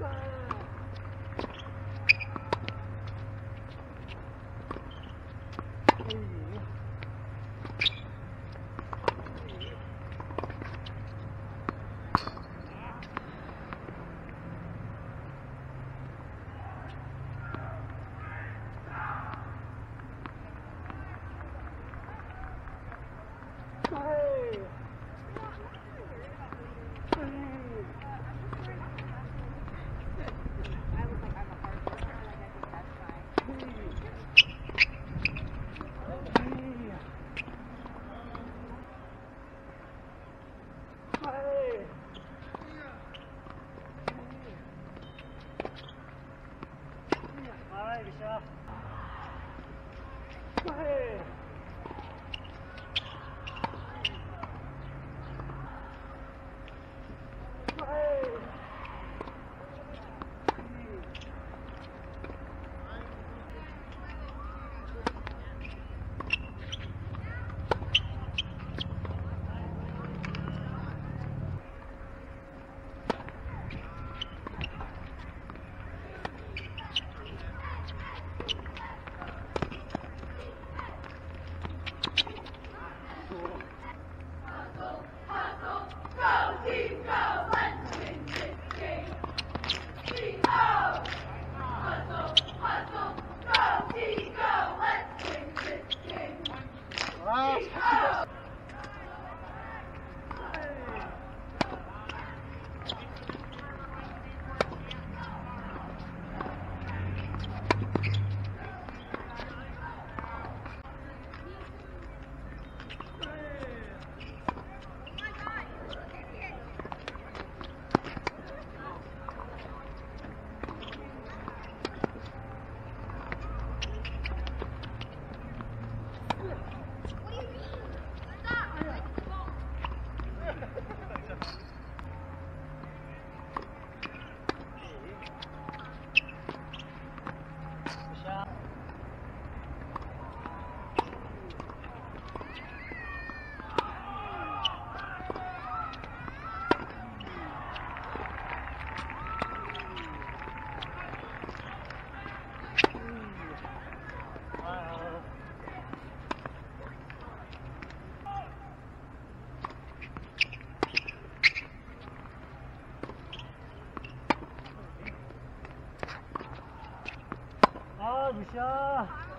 妈 行。哎。不下。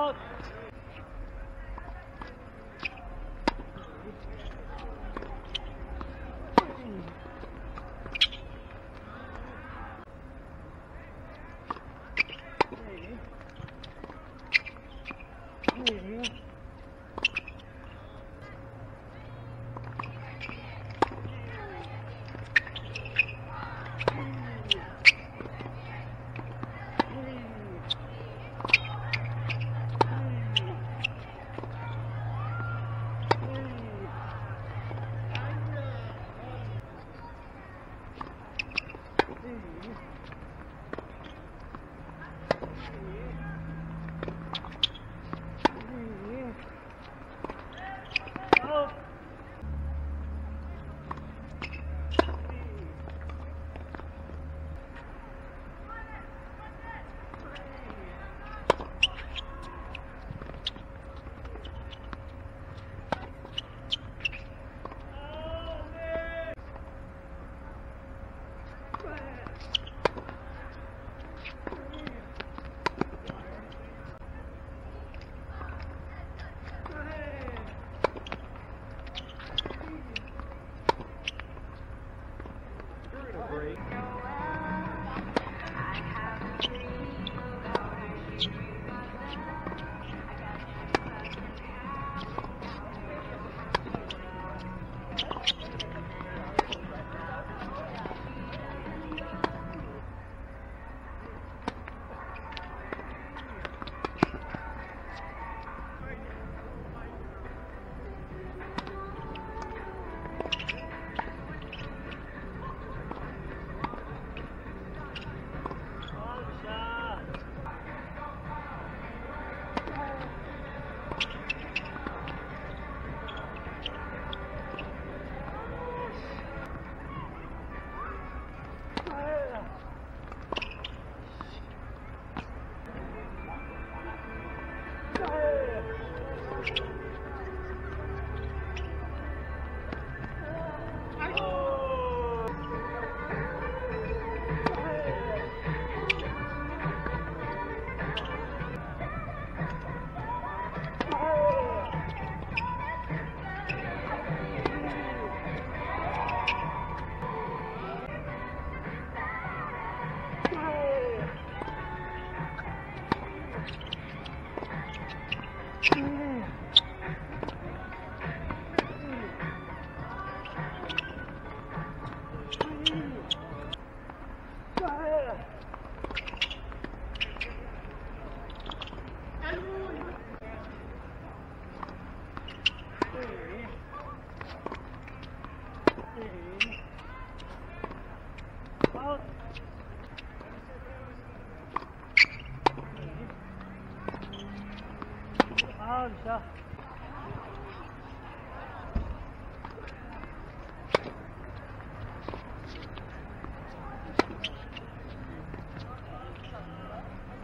out.